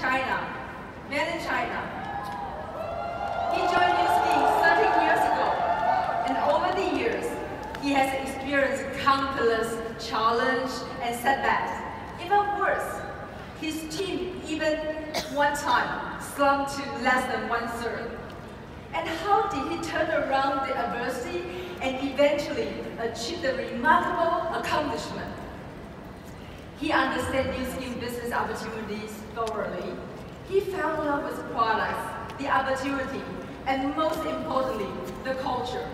China, in China. He joined New Ski 13 years ago, and over the years, he has experienced countless challenges and setbacks. Even worse, his team even one time slumped to less than one third. And how did he turn around the adversity and eventually achieve the remarkable accomplishment? He understands new business opportunities thoroughly. He fell in love with products, the opportunity, and most importantly, the culture.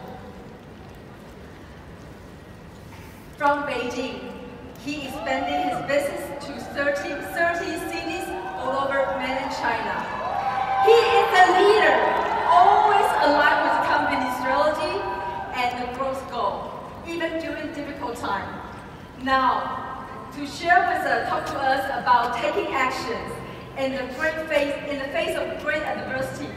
From Beijing, he expanded his business to 30, 30 cities all over mainland China. He is a leader, always aligned with the company's strategy and the growth goal, even during difficult times. Now, to share with us, talk to us about taking actions in the great face in the face of great adversity.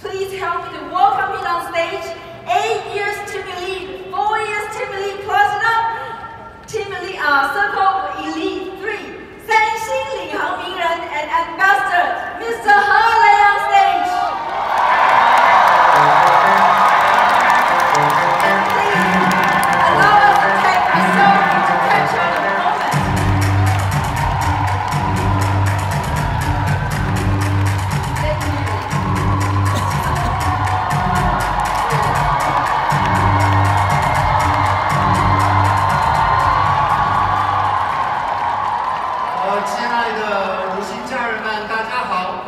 Please help me to welcome him on stage. Eight years Team Elite, four years Team Elite Platinum, Team Elite uh, Circle Elite Three, San Xin Ling and Ambassador Mr. Harley. 的如新家人们，大家好。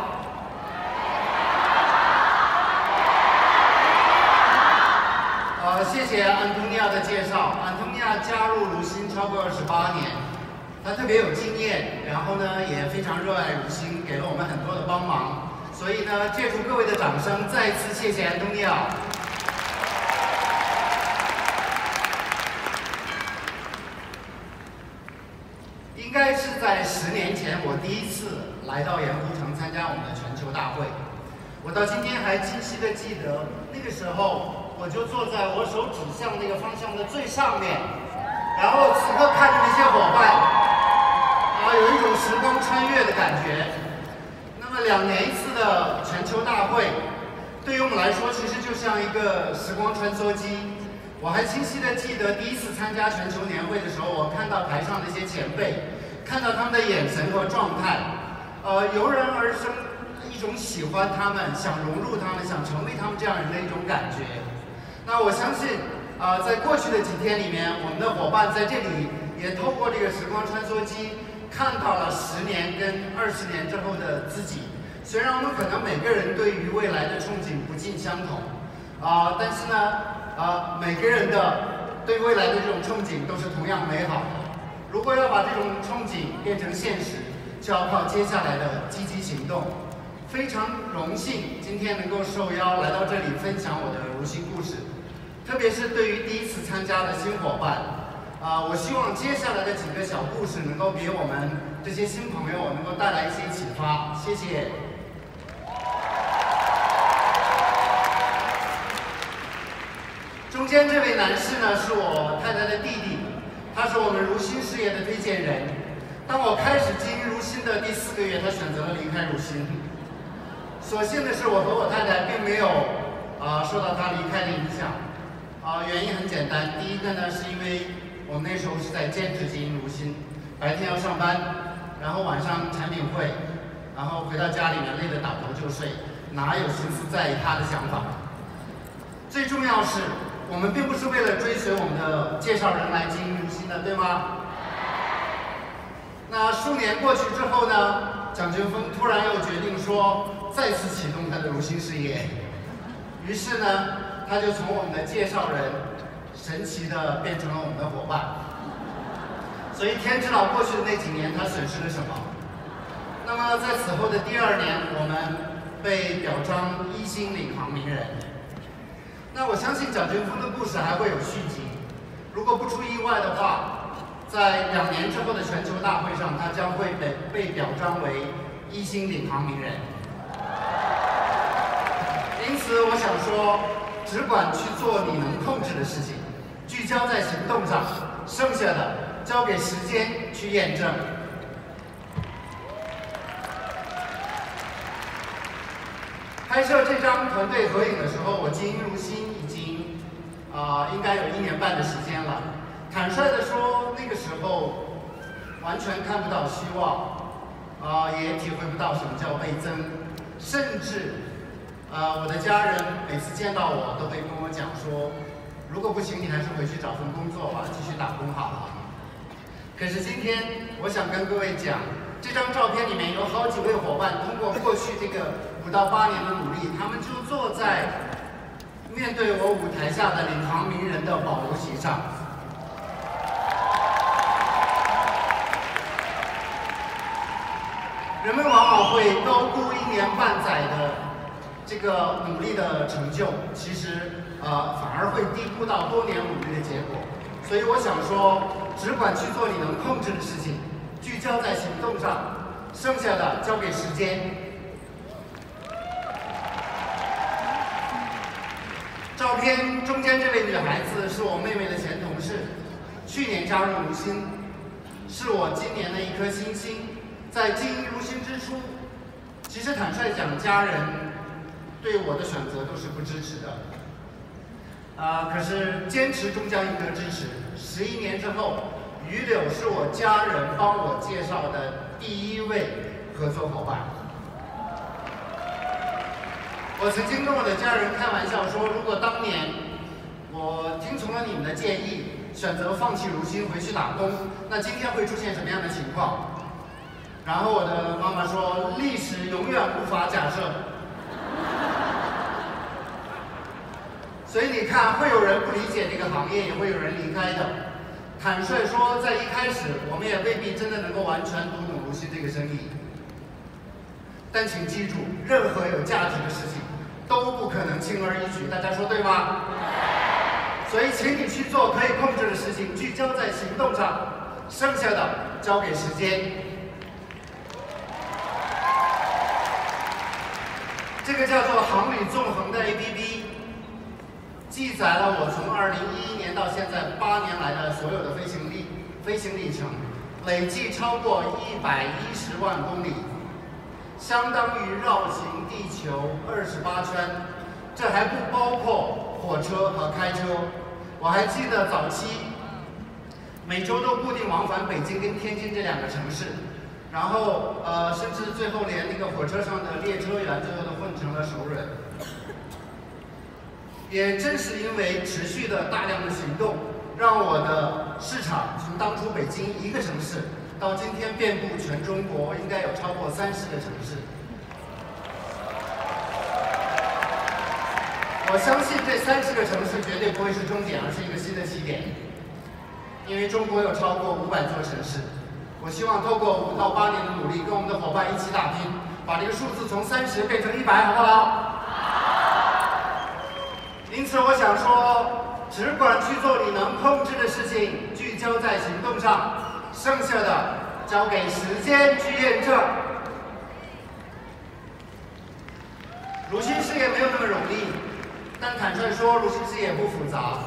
呃，谢谢安东尼亚的介绍。安东尼亚加入如新超过二十八年，他特别有经验，然后呢也非常热爱如新，给了我们很多的帮忙。所以呢，借助各位的掌声，再次谢谢安东尼亚。应该是在十年前，我第一次来到盐湖城参加我们的全球大会。我到今天还清晰的记得，那个时候我就坐在我手指向那个方向的最上面，然后此刻看着那些伙伴，啊，有一种时光穿越的感觉。那么两年一次的全球大会，对于我们来说，其实就像一个时光穿梭机。我还清晰的记得第一次参加全球年会的时候，我看到台上那些前辈，看到他们的眼神和状态，呃，油然而生一种喜欢他们、想融入他们、想成为他们这样人的一种感觉。那我相信，啊、在过去的几天里面，我们的伙伴在这里也透过这个时光穿梭机，看到了十年跟二十年之后的自己。虽然我们可能每个人对于未来的憧憬不尽相同，啊、但是呢，啊、每个人的对未来的这种憧憬都是同样美好。如果要把这种憧憬变成现实，就要靠接下来的积极行动。非常荣幸今天能够受邀来到这里分享我的如新故事，特别是对于第一次参加的新伙伴，啊、我希望接下来的几个小故事能够给我们这些新朋友能够带来一些启发。谢谢。中间这位男士呢，是我太太的弟弟，他是我们如新事业的推荐人。当我开始经营如新的第四个月，他选择了离开如新。所幸的是，我和我太太并没有啊、受到他离开的影响。啊、原因很简单，第一个呢，是因为我们那时候是在兼职经营如新，白天要上班，然后晚上产品会，然后回到家里面累得倒头就睡，哪有心思在意他的想法？最重要是，我们并不是为了追随我们的介绍人来经营如新的，对吗？那数年过去之后呢，蒋劲峰突然又决定说再次启动他的如新事业，于是呢，他就从我们的介绍人神奇的变成了我们的伙伴。所以天之老过去的那几年他损失了什么。那么在此后的第二年，我们被表彰一星领航名人。那我相信蒋劲夫的故事还会有续集，如果不出意外的话，在两年之后的全球大会上，他将会被被表彰为一星领航名人。因此，我想说，只管去做你能控制的事情，聚焦在行动上，剩下的交给时间去验证。拍摄这张团队合影的时候，我经营如新已经啊、应该有一年半的时间了。坦率的说，那个时候完全看不到希望，啊、也体会不到什么叫倍增，甚至啊、我的家人每次见到我都会跟我讲说，如果不行，你还是回去找份工作吧，继续打工好了。可是今天，我想跟各位讲，这张照片里面有好几位伙伴，通过过去这个五到八年的努力，他们就坐在面对我舞台下的领航名人的保留席上。人们往往会高估一年半载的这个努力的成就，其实呃反而会低估到多年努力的结果。所以我想说，只管去做你能控制的事情，聚焦在行动上，剩下的交给时间。照片中间这位女孩子是我妹妹的前同事，去年加入如新，是我今年的一颗新星。在经营如新之初，其实坦率讲，家人对我的选择都是不支持的。啊、可是坚持终将赢得支持。十一年之后，于柳是我家人帮我介绍的第一位合作伙伴。我曾经跟我的家人开玩笑说，如果当年我听从了你们的建议，选择放弃如新回去打工，那今天会出现什么样的情况？然后我的妈妈说，历史永远无法假设。所以你看，会有人不理解这个行业，也会有人离开的。坦率说，在一开始，我们也未必真的能够完全读懂如新这个生意。但请记住，任何有价值的事情都不可能轻而易举，大家说对吗？所以，请你去做可以控制的事情，聚焦在行动上，剩下的交给时间。这个叫做航旅纵横的 APP，记载了我从2011年到现在八年来的所有的飞行历飞行里程，累计超过110万公里，相当于绕行地球28圈，这还不包括火车和开车。我还记得早期每周都固定往返北京跟天津这两个城市。然后，呃，甚至最后连那个火车上的列车员最后都混成了熟人。也正是因为持续的大量的行动，让我的市场从当初北京一个城市，到今天遍布全中国，应该有超过三十个城市。我相信这三十个城市绝对不会是终点，而是一个新的起点，因为中国有超过五百座城市。我希望透过五到八年的努力，跟我们的伙伴一起打拼，把这个数字从三十变成一百，好不好？因此，我想说，只管去做你能控制的事情，聚焦在行动上，剩下的交给时间去验证。鲁迅事业没有那么容易，但坦率说，鲁迅事业不复杂。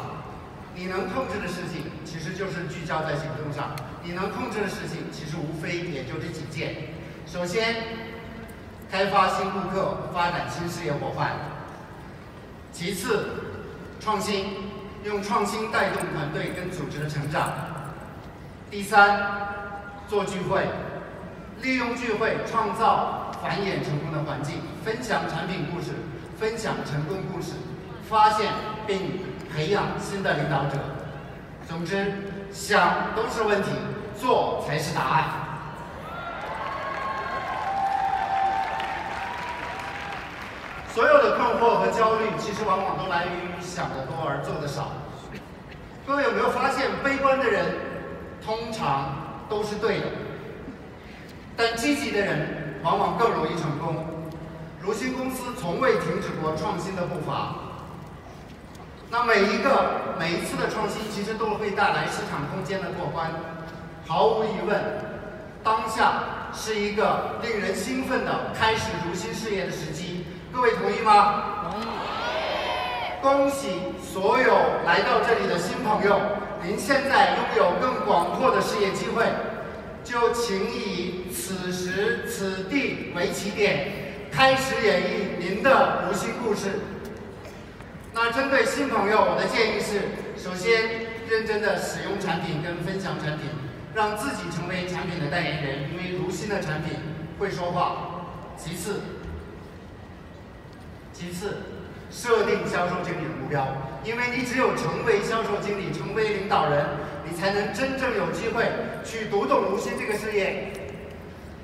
你能控制的事情，其实就是聚焦在行动上。你能控制的事情，其实无非也就这几件。首先，开发新顾客，发展新事业伙伴；其次，创新，用创新带动团队跟组织的成长；第三，做聚会，利用聚会创造繁衍成功的环境，分享产品故事，分享成功故事，发现并培养新的领导者。总之，想都是问题，做才是答案。所有的困惑和焦虑，其实往往都来源于想得多而做得少。各位有没有发现，悲观的人通常都是对的，但积极的人往往更容易成功。如新公司从未停止过创新的步伐。那每一个每一次的创新，其实都会带来市场空间的过关。毫无疑问，当下是一个令人兴奋的开始如新事业的时机。各位同意吗？同意。恭喜所有来到这里的新朋友，您现在拥有更广阔的事业机会，就请以此时此地为起点，开始演绎您的如新故事。那针对新朋友，我的建议是：首先，认真的使用产品跟分享产品，让自己成为产品的代言人，因为如新的产品会说话。其次，其次，设定销售经理的目标，因为你只有成为销售经理，成为领导人，你才能真正有机会去读懂如新这个事业。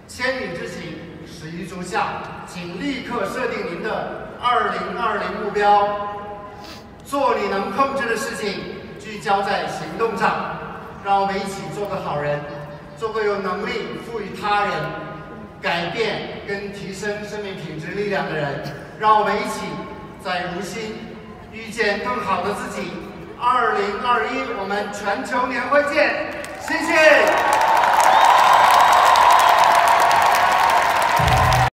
千里之行，始于足下，请立刻设定您的二零二零目标。做你能控制的事情，聚焦在行动上。让我们一起做个好人，做个有能力赋予他人改变跟提升生命品质力量的人。让我们一起在如新遇见更好的自己。二零二一，我们全球年会见！谢谢。